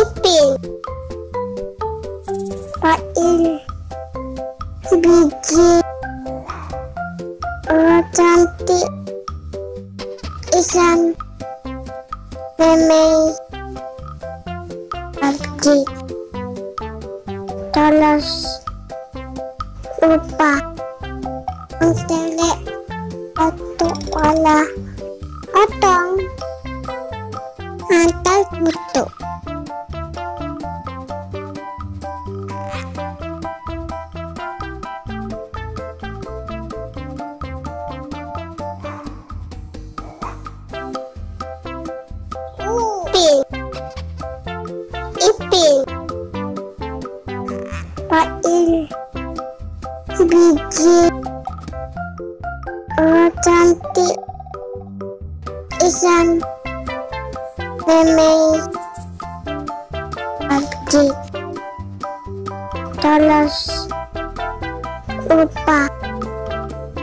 Ipin. Pail Biji. Oh cantik. Isan Meme Arji Tolos. Lupa. Antele Atu Wala Otong Butuh Ipin. Ipin. Pail Biji. Oh cantik. Isan bermain PUBG terus lupa.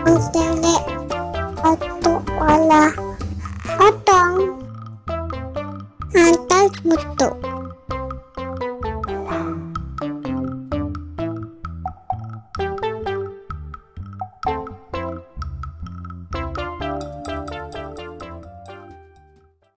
Menjelek waktu olah potong antar butuh.